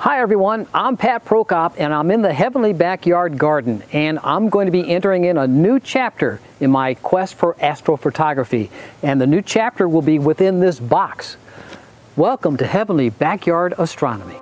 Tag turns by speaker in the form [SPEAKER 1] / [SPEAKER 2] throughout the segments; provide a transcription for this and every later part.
[SPEAKER 1] Hi everyone, I'm Pat Prokop and I'm in the Heavenly Backyard Garden and I'm going to be entering in a new chapter in my quest for astrophotography and the new chapter will be within this box. Welcome to Heavenly Backyard Astronomy.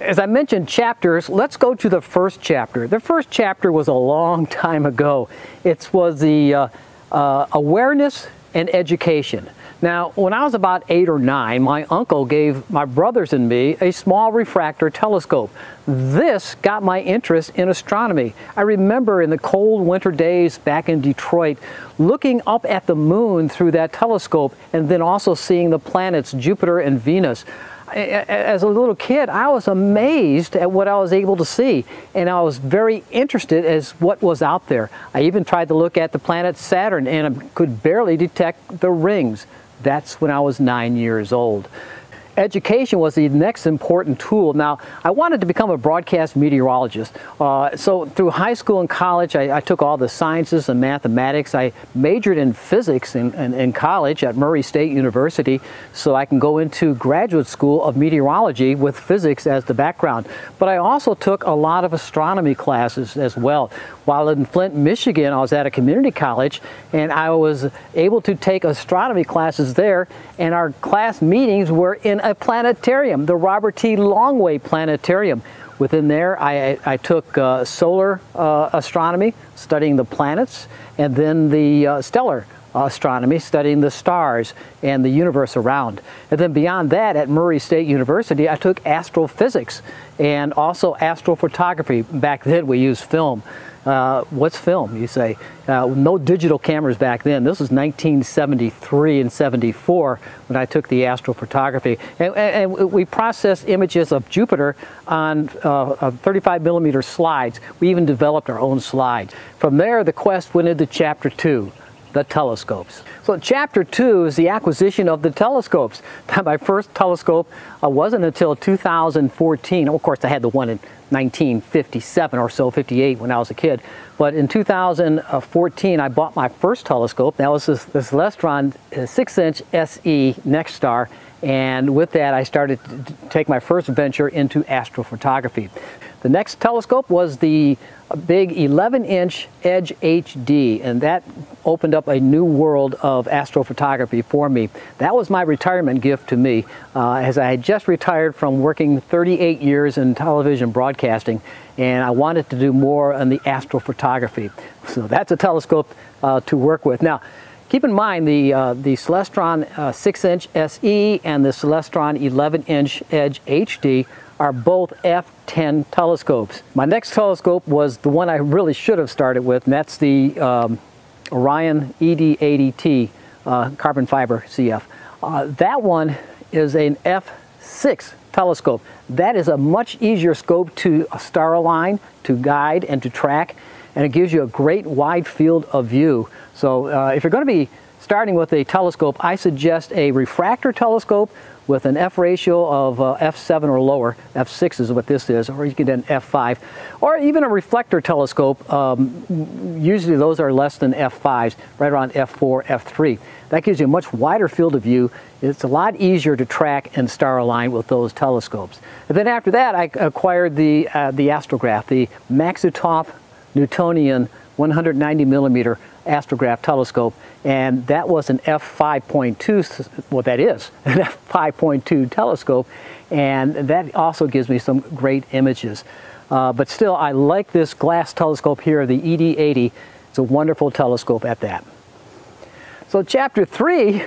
[SPEAKER 1] As I mentioned chapters, let's go to the first chapter. The first chapter was a long time ago. It was the uh, uh, awareness and education. Now, when I was about eight or nine, my uncle gave my brothers and me a small refractor telescope. This got my interest in astronomy. I remember in the cold winter days back in Detroit, looking up at the moon through that telescope and then also seeing the planets Jupiter and Venus as a little kid, I was amazed at what I was able to see, and I was very interested as what was out there. I even tried to look at the planet Saturn, and I could barely detect the rings. That's when I was nine years old education was the next important tool. Now, I wanted to become a broadcast meteorologist. Uh, so through high school and college, I, I, took all the sciences and mathematics. I majored in physics in, in, in, college at Murray State University so I can go into graduate school of meteorology with physics as the background. But I also took a lot of astronomy classes as well. While in Flint, Michigan, I was at a community college and I was able to take astronomy classes there and our class meetings were in a planetarium, the Robert T. Longway Planetarium. Within there, I, I took uh, solar uh, astronomy, studying the planets, and then the uh, stellar astronomy, studying the stars and the universe around. And then beyond that, at Murray State University, I took astrophysics and also astrophotography. Back then, we used film. Uh, what's film, you say? Uh, no digital cameras back then. This was 1973 and 74 when I took the astrophotography. And, and we processed images of Jupiter on uh, 35 millimeter slides. We even developed our own slides. From there, the quest went into chapter two the telescopes. So chapter two is the acquisition of the telescopes. My first telescope uh, wasn't until 2014. Of course, I had the one in 1957 or so, 58 when I was a kid. But in 2014, I bought my first telescope. That was this, this Celestron 6-inch SE NexStar. And with that, I started to take my first venture into astrophotography. The next telescope was the big 11-inch Edge HD, and that opened up a new world of astrophotography for me. That was my retirement gift to me, uh, as I had just retired from working 38 years in television broadcasting, and I wanted to do more on the astrophotography. So that's a telescope uh, to work with. Now, Keep in mind the, uh, the Celestron 6-inch uh, SE and the Celestron 11-inch Edge HD are both f10 telescopes. My next telescope was the one I really should have started with, and that's the um, Orion ED80T uh, carbon fiber CF. Uh, that one is an f6 telescope. That is a much easier scope to star align, to guide, and to track, and it gives you a great wide field of view. So uh, if you're going to be starting with a telescope, I suggest a refractor telescope with an F ratio of uh, F7 or lower, F6 is what this is, or you can get an F5, or even a reflector telescope. Um, usually those are less than F5s, right around F4, F3. That gives you a much wider field of view. It's a lot easier to track and star align with those telescopes. And then after that, I acquired the, uh, the astrograph, the Maksutov Newtonian 190 millimeter astrograph telescope, and that was an f5.2, well that is, an f5.2 telescope, and that also gives me some great images. Uh, but still, I like this glass telescope here, the ED80. It's a wonderful telescope at that. So chapter three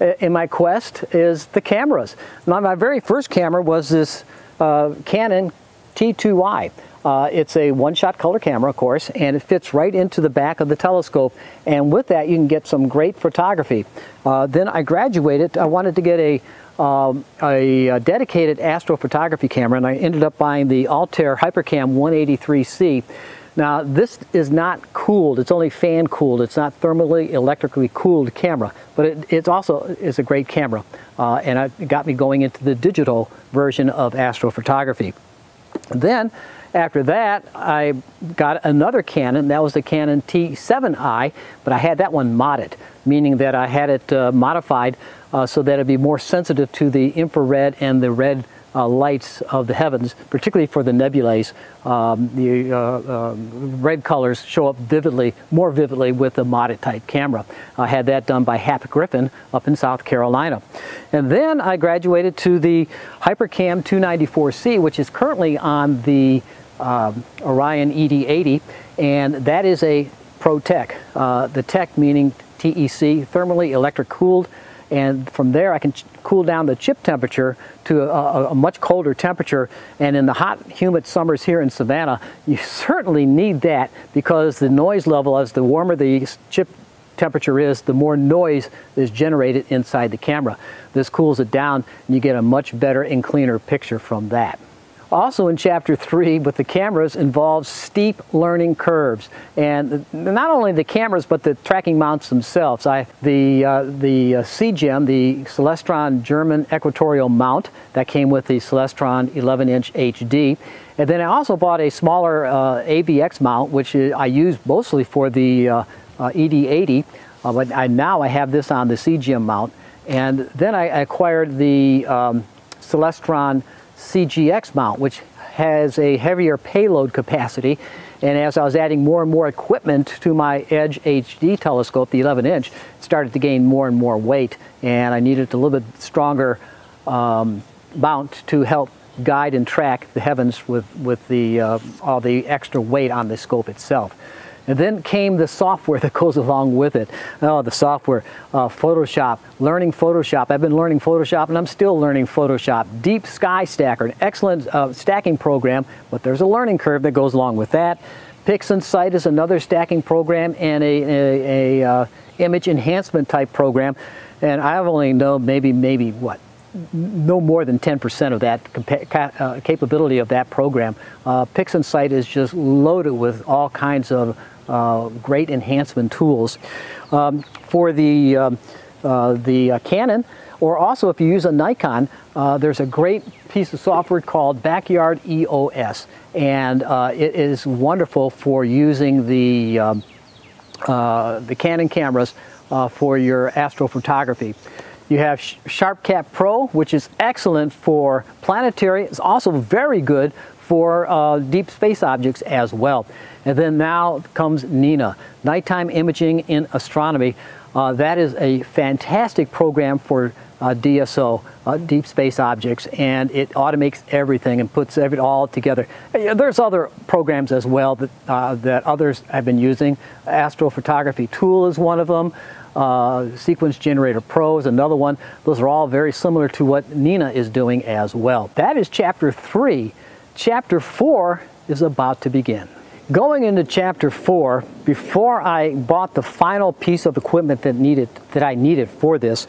[SPEAKER 1] uh, in my quest is the cameras. Now, my very first camera was this uh, Canon T2i. Uh, it's a one-shot color camera, of course, and it fits right into the back of the telescope. And with that, you can get some great photography. Uh, then I graduated. I wanted to get a, um, a, a, dedicated astrophotography camera, and I ended up buying the Altair Hypercam 183C. Now, this is not cooled. It's only fan cooled. It's not thermally, electrically cooled camera, but it it's also is a great camera, uh, and it got me going into the digital version of astrophotography. Then After that, I got another Canon. That was the Canon T7i, but I had that one modded, meaning that I had it uh, modified uh, so that it'd be more sensitive to the infrared and the red uh, lights of the heavens, particularly for the nebulae. Um, the uh, uh, red colors show up vividly, more vividly with the modded type camera. I had that done by Hap Griffin up in South Carolina. And then I graduated to the Hypercam 294C, which is currently on the um, Orion ED80, and that is a Pro Tech. Uh, the Tech meaning TEC, thermally electric cooled and from there I can cool down the chip temperature to a, a, much colder temperature and in the hot humid summers here in Savannah you certainly need that because the noise level as the warmer the chip temperature is the more noise is generated inside the camera. This cools it down and you get a much better and cleaner picture from that. Also in chapter three with the cameras involves steep learning curves. And not only the cameras, but the tracking mounts themselves. I, the uh, the uh, CGEM, the Celestron German equatorial mount that came with the Celestron 11 inch HD. And then I also bought a smaller uh, AVX mount, which I use mostly for the uh, uh, ED80. Uh, but I, now I have this on the CGEM mount. And then I acquired the um, Celestron CGX mount, which has a heavier payload capacity. And as I was adding more and more equipment to my Edge HD telescope, the 11 inch, it started to gain more and more weight. And I needed a little bit stronger um, mount to help guide and track the heavens with, with the, uh, all the extra weight on the scope itself. And then came the software that goes along with it. Oh, the software, uh, Photoshop, learning Photoshop. I've been learning Photoshop and I'm still learning Photoshop. Deep Sky Stacker, an excellent uh, stacking program, but there's a learning curve that goes along with that. PixInsight is another stacking program and a, a, a uh, image enhancement type program. And I've only known maybe, maybe what, no more than 10% of that uh, capability of that program. Uh, PixInsight is just loaded with all kinds of uh, great enhancement tools. Um, for the, um, uh, the uh, Canon, or also if you use a Nikon, uh, there's a great piece of software called Backyard EOS, and it is wonderful for using the, um, the Canon cameras for your astrophotography. You have SharpCap Pro, which is excellent for planetary. It's also very good for uh, deep space objects as well. And then now comes NINA, Nighttime Imaging in Astronomy. Uh, that is a fantastic program for DSO, uh, deep space objects, and it automates everything and puts it all together. There's other programs as well that, uh, that others have been using. Astrophotography Tool is one of them. Uh, Sequence Generator Pro is another one. Those are all very similar to what Nina is doing as well. That is chapter three. Chapter four is about to begin. Going into chapter four, before I bought the final piece of equipment that needed that I needed for this,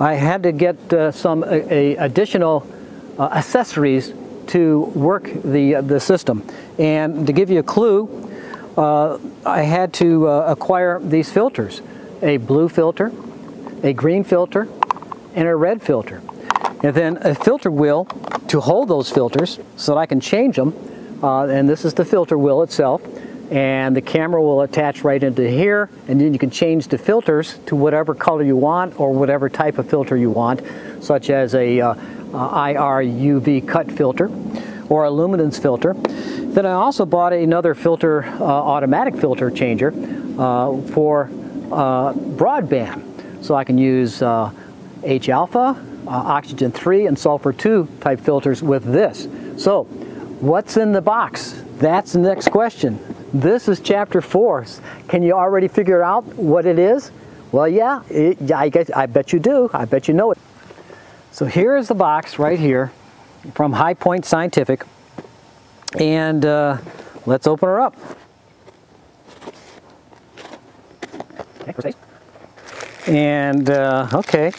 [SPEAKER 1] I had to get uh, some a, a additional uh, accessories to work the uh, the system. And to give you a clue, uh, I had to uh, acquire these filters: a blue filter, a green filter, and a red filter. And then a filter wheel to hold those filters so that I can change them uh, and this is the filter wheel itself and the camera will attach right into here and then you can change the filters to whatever color you want or whatever type of filter you want such as a uh, uh, IR UV cut filter or a luminance filter. Then I also bought another filter, uh, automatic filter changer uh, for uh, broadband. So I can use H alpha, oxygen 3 and sulfur 2 type filters with this. So What's in the box? That's the next question. This is chapter four. Can you already figure out what it is? Well, yeah, it, I, guess, I bet you do. I bet you know it. So here is the box right here from High Point Scientific. And uh, let's open her up. And uh, okay,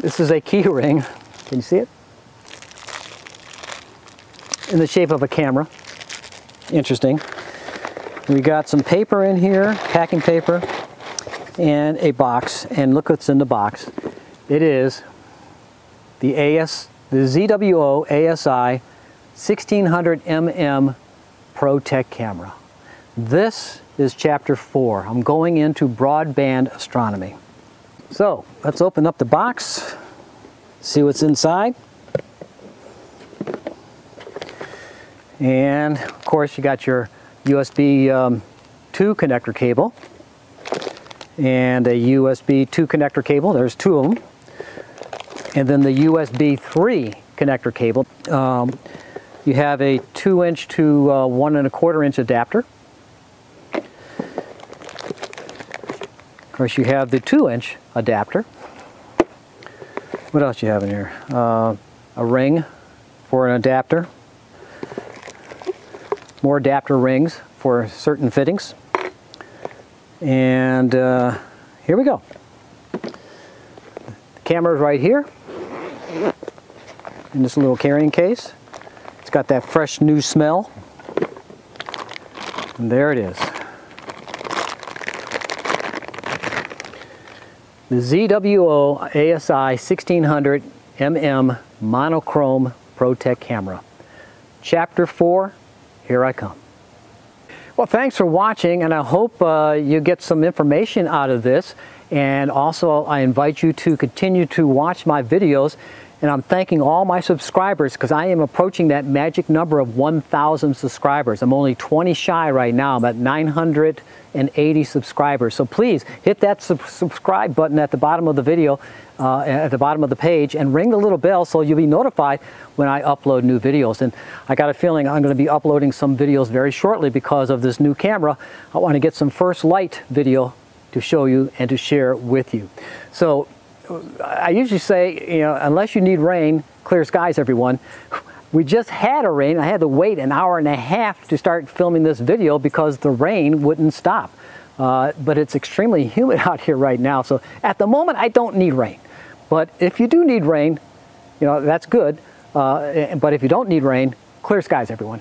[SPEAKER 1] this is a key ring. Can you see it? In the shape of a camera. Interesting. We got some paper in here, packing paper, and a box. And look what's in the box. It is the AS, the ZWO ASI 1600 mm ProTech camera. This is chapter four. I'm going into broadband astronomy. So let's open up the box, see what's inside. And of course you got your USB um, 2 connector cable and a USB 2 connector cable. There's two of them. And then the USB 3 connector cable. Um, you have a 2 inch to uh, 1 and a quarter inch adapter. Of course you have the 2 inch adapter. What else you have in here? Uh, a ring for an adapter. More adapter rings for certain fittings. And uh, here we go. The camera's right here in this little carrying case. It's got that fresh new smell. And there it is. The ZWO ASI 1600 mm monochrome ProTech camera. Chapter 4, here I come. Well, thanks for watching, and I hope uh, you get some information out of this. And also, I invite you to continue to watch my videos. And I'm thanking all my subscribers because I am approaching that magic number of 1,000 subscribers. I'm only 20 shy right now. I'm at 980 subscribers. So please hit that sub subscribe button at the bottom of the video, uh, at the bottom of the page, and ring the little bell so you'll be notified when I upload new videos. And I got a feeling I'm going to be uploading some videos very shortly because of this new camera. I want to get some first light video to show you and to share with you. So I usually say, you know, unless you need rain, clear skies, everyone. We just had a rain. I had to wait an hour and a half to start filming this video because the rain wouldn't stop. Uh, but it's extremely humid out here right now. So at the moment, I don't need rain. But if you do need rain, you know, that's good. Uh, but if you don't need rain, clear skies, everyone.